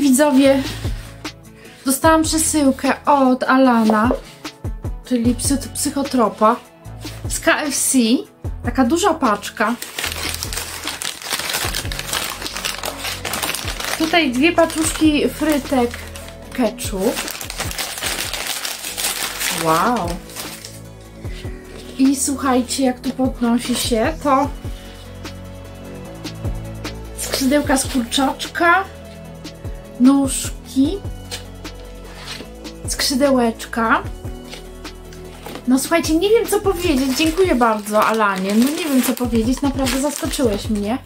widzowie, dostałam przesyłkę od Alana, czyli psy psychotropa z KFC. Taka duża paczka. Tutaj dwie paczuszki frytek ketchup. Wow. I słuchajcie, jak tu podnosi się, to skrzydełka z kurczaczka, nóżki, skrzydełeczka. No słuchajcie, nie wiem co powiedzieć. Dziękuję bardzo, Alanie. No nie wiem co powiedzieć, naprawdę zaskoczyłeś mnie.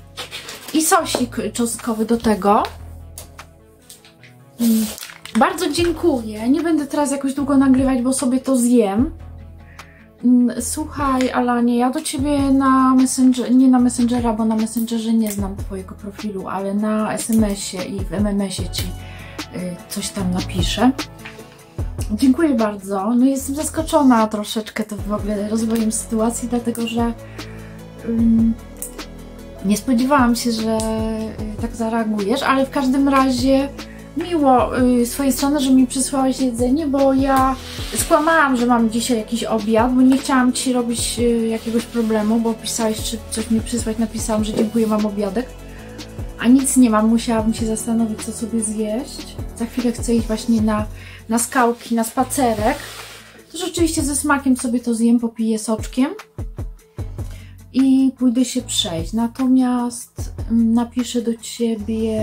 I sosik czosnkowy do tego. Mm. Bardzo dziękuję. Nie będę teraz jakoś długo nagrywać, bo sobie to zjem. Mm, słuchaj, Alanie, ja do ciebie na Messenger, nie na Messengera, bo na Messengerze nie znam twojego profilu, ale na SMS-ie i w MMS-ie ci y, coś tam napiszę. Dziękuję bardzo. No jestem zaskoczona troszeczkę to w ogóle rozwojem sytuacji, dlatego że nie spodziewałam się, że y, tak zareagujesz, ale w każdym razie miło y, z strony, że mi przysłałeś jedzenie, bo ja skłamałam, że mam dzisiaj jakiś obiad, bo nie chciałam ci robić y, jakiegoś problemu, bo pisałeś, czy coś mi przysłać, napisałam, że dziękuję, mam obiadek. A nic nie mam, musiałabym się zastanowić, co sobie zjeść. Za chwilę chcę iść właśnie na, na skałki, na spacerek. To rzeczywiście ze smakiem sobie to zjem, popiję soczkiem pójdę się przejść. Natomiast mm, napiszę do Ciebie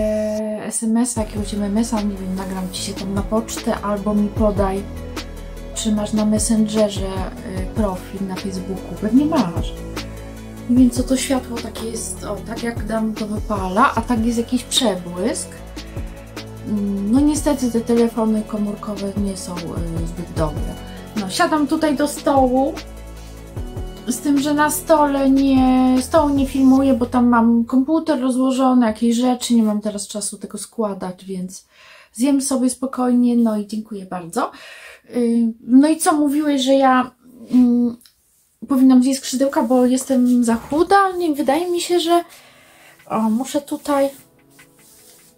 SMS-a, jakiegoś MMS-a, nie wiem, nagram Ci się tam na pocztę albo mi podaj, czy masz na Messengerze y, profil na Facebooku. Pewnie masz. Nie wiem, co to światło takie jest, o, tak jak dam to wypala, a tak jest jakiś przebłysk. Mm, No niestety te telefony komórkowe nie są y, zbyt dobre. No, siadam tutaj do stołu, z tym, że na stole nie, stołu nie filmuję, bo tam mam komputer rozłożony, jakieś rzeczy, nie mam teraz czasu tego składać, więc zjem sobie spokojnie, no i dziękuję bardzo. Yy, No i co, mówiłeś, że ja mm, powinnam zjeść skrzydełka, bo jestem za chuda? Nie, wydaje mi się, że o, muszę tutaj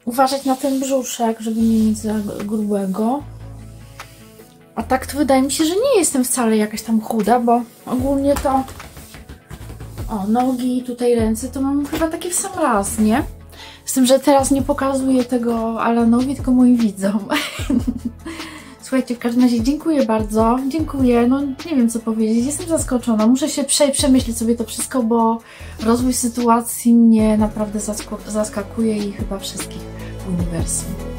uważać na ten brzuszek, żeby nie mieć za grubego. A tak to wydaje mi się, że nie jestem wcale jakaś tam chuda, bo ogólnie to o, nogi i tutaj ręce to mam chyba takie w sam raz, nie? Z tym, że teraz nie pokazuję tego Alanowi, tylko moim widzom. Słuchajcie, w każdym razie dziękuję bardzo, dziękuję, no nie wiem co powiedzieć, jestem zaskoczona, muszę się prze przemyśleć sobie to wszystko, bo rozwój sytuacji mnie naprawdę zaskakuje i chyba wszystkich w uniwersum.